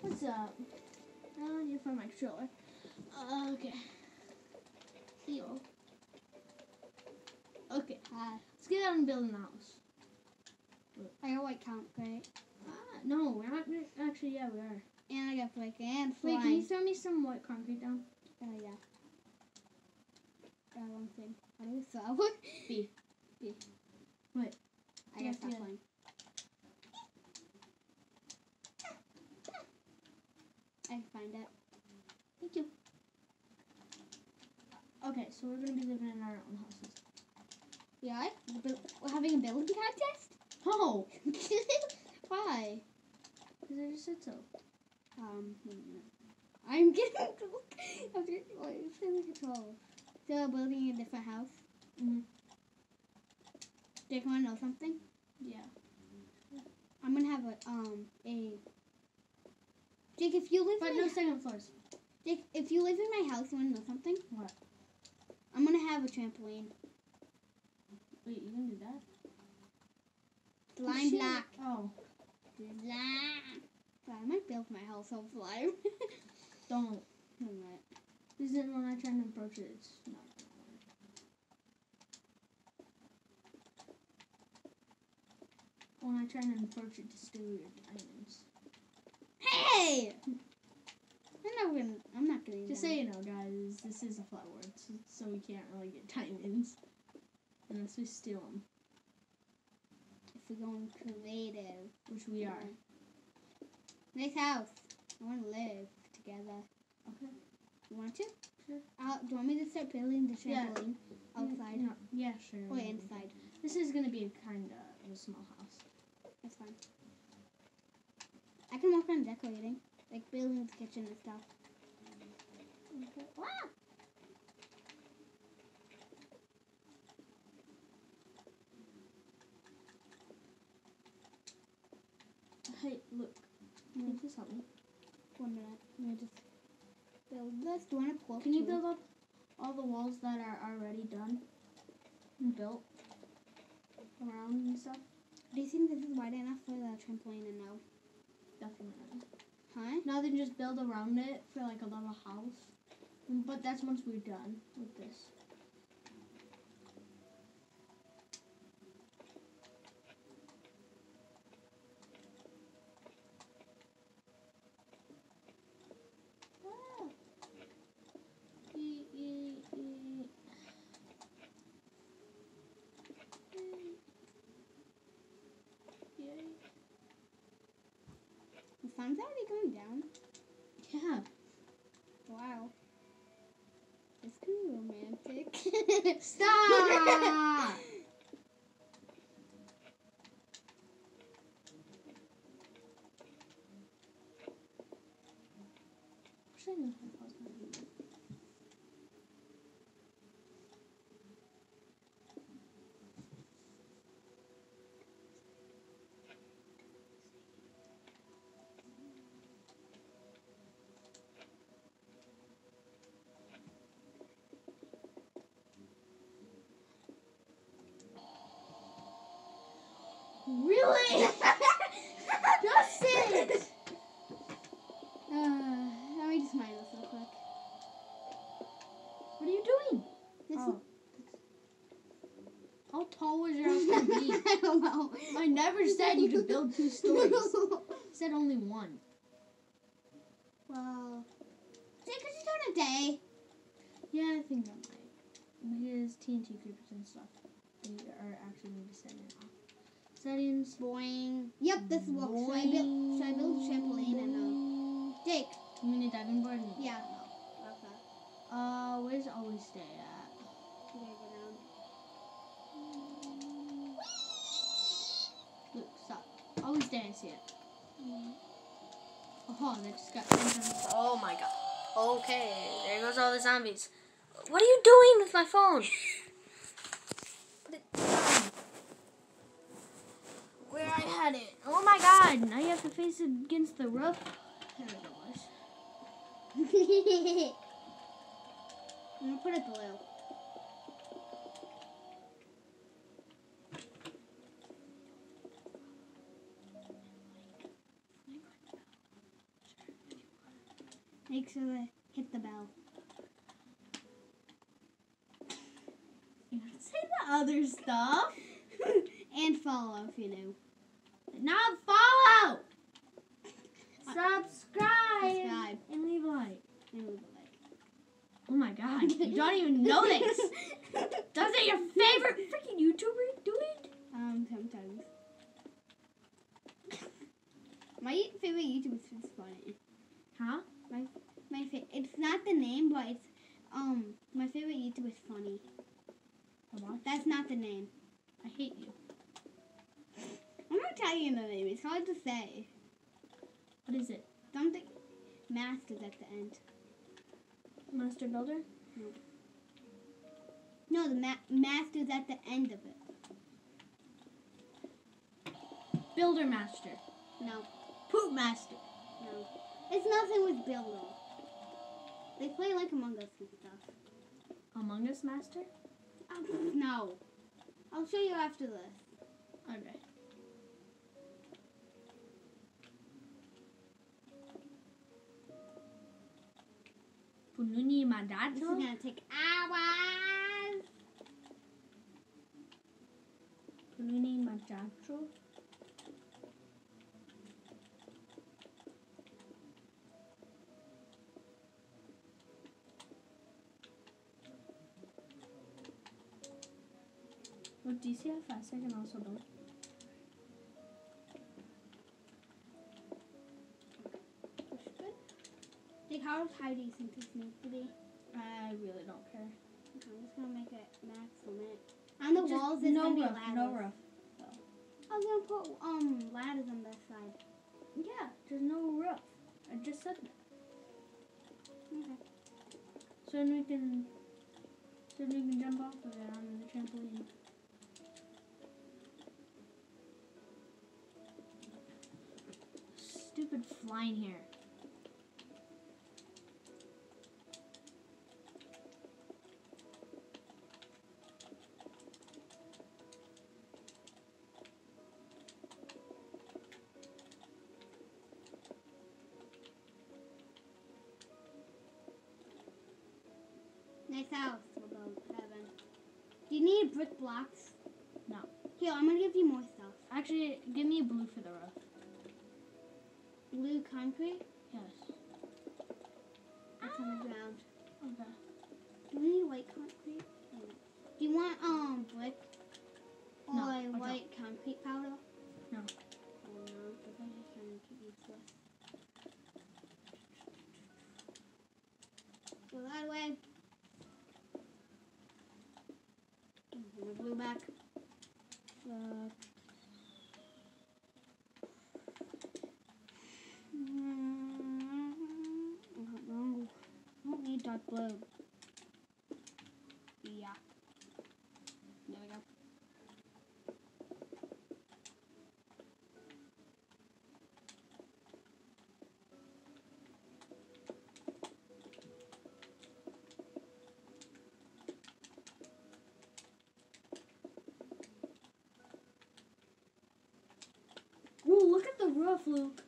What's up? Oh, I need to find my controller. Uh, okay. you. Okay, Hi. let's get out and build a house. I got white count, great. Ah, no, we're not. Actually, yeah, we are. And I got brick and Wait, can you throw me some white concrete down? Oh yeah. Uh, one thing. How do we throw? B. B. Wait. I Yeah, got that yeah. one. I can find it. Thank you. Okay, so we're gonna be living in our own houses. Yeah, we're having a building contest. Oh, Why? because I just said so. Um, wait a minute. I'm getting I'm getting wait, it's in control. So building a different house. Mhm. Jake, wanna know something? Yeah. I'm gonna have a um a. Jake, if you live But in no my, second floors. Jake, if you live in my house, you wanna know something? What? I'm gonna have a trampoline. Wait, you can do that? Slime block. Oh. But I might build my house on slime. don't. Alright. This is when I try to approach it. It's not. When I try to approach it to steal your diamonds. Hey! I'm not gonna. I'm not gonna. Just so you know, guys, this is a flat world, so, so we can't really get diamonds unless we steal them, if we're going creative. which we are. Nice house. I want to live together. Okay. You want to? Sure. Uh, do you want me to start building the Yeah. trampoline outside? No, yeah, sure. Or inside? This is gonna be a kind of a small house. That's fine. I can work on decorating, like building the kitchen and stuff. Okay. Ah! Hey, look. Can you just help me? One minute. Let me just build this. Do you want to pull? Can you build up all the walls that are already done and built around and stuff? Do you think this is wide enough for the trampoline and no? Definitely. not. Huh? Now then just build around it for like a little house. But that's once we're done with this. Sun's already going down. Yeah. Wow. This could be romantic. Stop! Wish I knew how to pause my video. Really? Just sit! Uh, let me just mind this real quick. What are you doing? This Oh. How tall was your house gonna be? I don't know. I never said you could build two stories. I said only one. well, Jake, could you do it a day? Yeah, I think I might. Because TNT creepers and stuff. We are actually going to be setting it off. Settings. Boing. Yep, this works. Should I build? Should I build a trampoline and um? Jake. You mean a diving board? Yeah. No. Okay. Uh, where's always stay at? Should I go down? Look, stop. Always stay, I see it. Oh, that just got something. Oh my god. Okay, there goes all the zombies. What are you doing with my phone? Put it down. Had it. Oh my god, now you have to face it against the roof. There it was. I'm gonna put it blue. Make sure to hit the bell. You say the other stuff. and follow if you're new. Not follow. Subscribe. Subscribe. And leave a like. And leave a like. Oh my god. You don't even know this. Doesn't your favorite freaking YouTuber do it? Um, sometimes. My favorite YouTuber is funny. Huh? My my fa- it's not the name, but it's um my favorite YouTuber is funny. That's not the name. I hate you. I'm not telling you the name. It's hard to say. What is it? Something masters at the end. Master Builder? No, No, the ma- masters at the end of it. Builder Master. No, Poop Master. no. It's nothing with Builder. They play like Among Us and stuff. Among Us Master? Um, no. I'll show you after this. Okay. Pununi This is gonna take hours. Pununi Madacho? What do you see how fast I can also build? How high do you think this needs to be? I really don't care. Okay, I'm just gonna make it max limit. On the Just walls, there's no gonna be rough, ladders. no rough. I was gonna put um ladders on this side. Yeah, there's no roof. I just said that. Okay. So then we can, so then we can jump off of it on the trampoline. Stupid flying hair. Blocks? No. Here, I'm gonna give you more stuff. Actually, give me a blue for the roof. Blue concrete. Yes. That's on the ground. Okay. Do we need white concrete? No. Do you want um brick or No, white concrete powder? No. Oh no, because I'm just trying to keep useless. Go that way. Put my blue back. Fuck. Oh, no. I blue. Yeah. There we go. Ooh, look at the roof, Luke.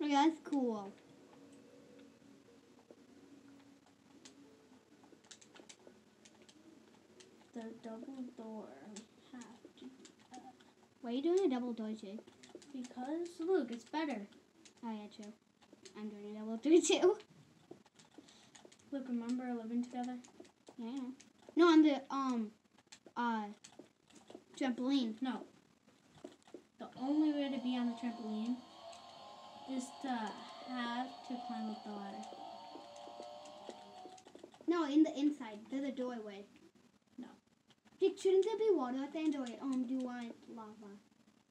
Yeah, that's cool. The double door. Have to. Why are you doing a double door? Because, look, it's better. I yeah, true. I'm doing a double door, too. Look, remember living together? Yeah. No, on the, um, uh, trampoline. No. The only way to be on the trampoline is to have to climb up the ladder. No, in the inside. There's a doorway. Jake, shouldn't there be water at the end, or um, do you want lava?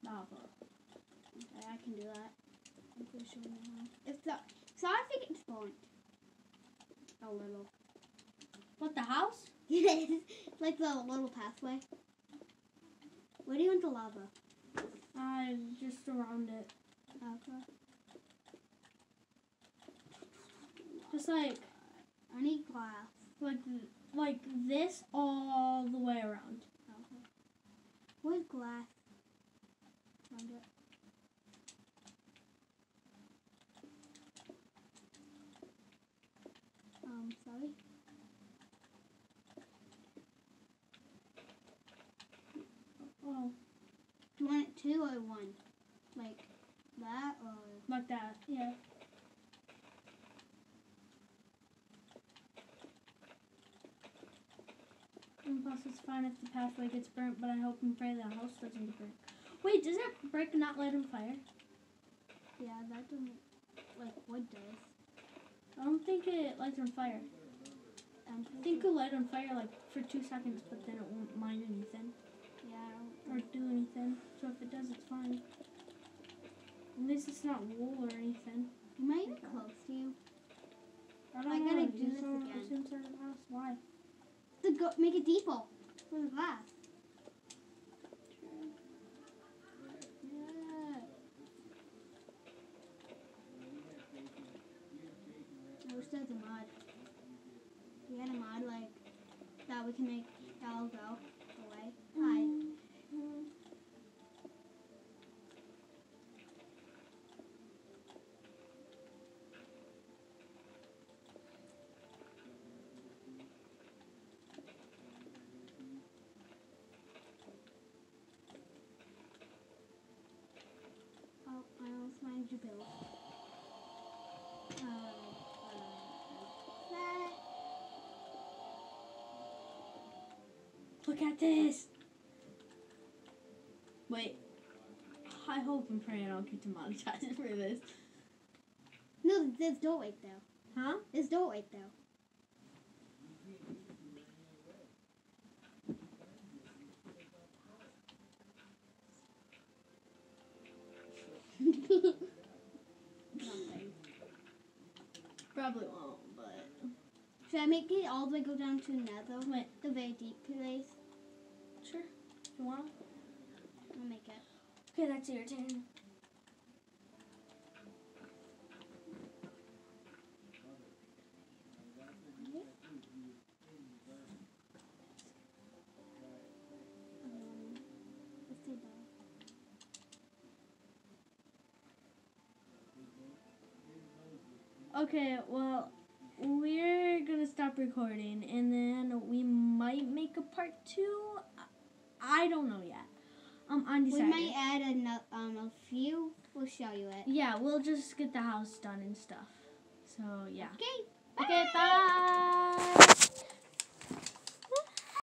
Lava. Okay, I can do that. I'm pretty sure we know. If the, so I think it's spawned. A little. What, the house? Yes, like the little pathway. Where do you want the lava? Uh, just around it. Okay. Just like, I need glass. like, like this all the way around. Okay. With glass. Um, sorry. Oh. Do you want it two or one? Like that or? Like that, yeah. It's fine if the pathway gets burnt, but I hope and pray the house doesn't get burnt. Wait, does that brick not light on fire? Yeah, that doesn't like wood does. I don't think it lights on fire. Um, I think it'll light on fire like for two seconds, but then it won't mind anything yeah. I or do anything. So if it does, it's fine. At least it's not wool or anything. Am I even close to you? I don't I gotta do this again. Why? To go make a depot for the glass. Yeah. I wish there was a mod. We had a mod like that we can make it all go away. Hi. Mm. Oh, I almost mind you, Bill. Uh, that. Look at this. Wait. I hope and pray I don't get demonetized for this. No, there's door right there. Huh? There's door right there. Nothing. Probably won't, but. Should I make it all the way go down to Nether? Wait. The very deep place? You want? I'll make it. Okay, that's your turn. Let's see that. Okay, well, we're gonna stop recording and then we might make a part two. I don't know yet. Um, We undecided. might add a, no- um, a few. We'll show you it. Yeah, we'll just get the house done and stuff. So, yeah. Okay. Okay, bye.